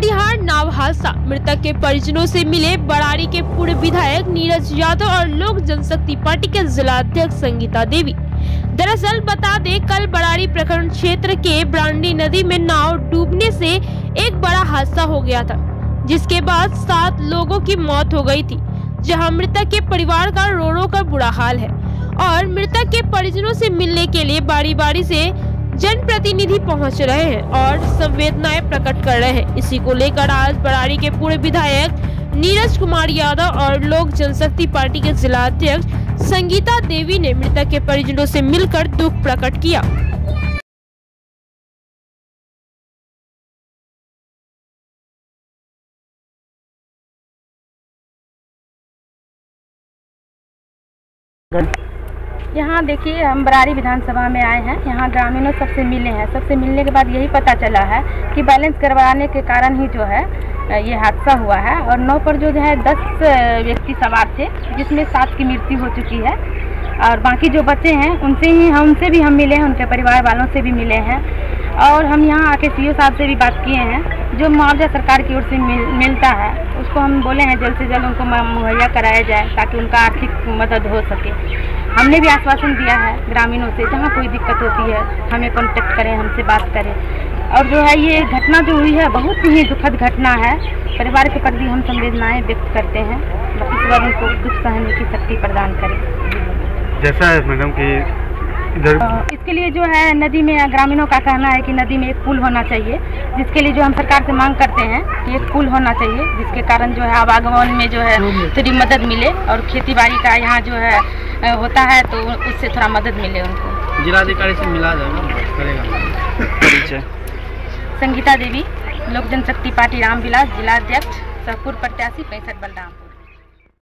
कटिहार नाव हादसा मृतक के परिजनों से मिले बरारी के पूर्व विधायक नीरज यादव और लोक जनशक्ति पार्टी के जिला अध्यक्ष संगीता देवी। दरअसल बता दे, कल बरारी प्रखंड क्षेत्र के ब्रांडी नदी में नाव डूबने से एक बड़ा हादसा हो गया था, जिसके बाद सात लोगों की मौत हो गई थी, जहाँ मृतक के परिवार का रो रो कर बुरा हाल है। और मृतक के परिजनों से मिलने के लिए बारी बारी से जनप्रतिनिधि पहुँच रहे हैं और संवेदनाएँ प्रकट कर रहे हैं। इसी को लेकर आज बरारी के पूर्व विधायक नीरज कुमार यादव और लोक जनशक्ति पार्टी के जिला अध्यक्ष संगीता देवी ने मृतक के परिजनों से मिलकर दुख प्रकट किया। यहाँ देखिए हम बरारी विधानसभा में आए हैं। यहाँ ग्रामीणों सबसे मिले हैं। सबसे मिलने के बाद यही पता चला है कि बैलेंस करवाने के कारण ही जो है ये हादसा हुआ है। और नौ पर जो है दस व्यक्ति सवार थे जिसमें सात की मृत्यु हो चुकी है। और बाकी जो बच्चे हैं उनसे ही हम उनसे भी हम मिले हैं उनके परिवार वालों से भी मिले हैं। और हम यहाँ आके सीओ साहब से भी बात किए हैं। जो मुआवजा सरकार की ओर से मिल, मिलता है उसको हम बोले हैं जल्द से जल्द उनको मुहैया कराया जाए ताकि उनका आर्थिक मदद हो सके। हमने भी आश्वासन दिया है ग्रामीणों से, जहाँ कोई दिक्कत होती है, हमें कॉन्टेक्ट करें, हमसे बात करें। और जो है ये घटना जो हुई है, बहुत ही दुखद घटना है। परिवार के प्रति हम संवेदनाएँ व्यक्त करते हैं। ईश्वर उनको दुख सहने की शक्ति प्रदान करें। जैसा है मैडम कि इधर। इसके लिए जो है नदी में ग्रामीणों का कहना है कि नदी में एक पुल होना चाहिए जिसके लिए जो हम सरकार से मांग करते हैं कि एक पुल होना चाहिए जिसके कारण जो है आवागमन में जो है थोड़ी मदद मिले और खेती बाड़ी का यहाँ जो है होता है तो उससे थोड़ा मदद मिले उनको। जिलाधिकारी से मिला जाएगा संगीता देवी लोक जनशक्ति पार्टी रामविलास जिला अध्यक्ष सहपुर प्रत्याशी पैंसठ बलरामपुर।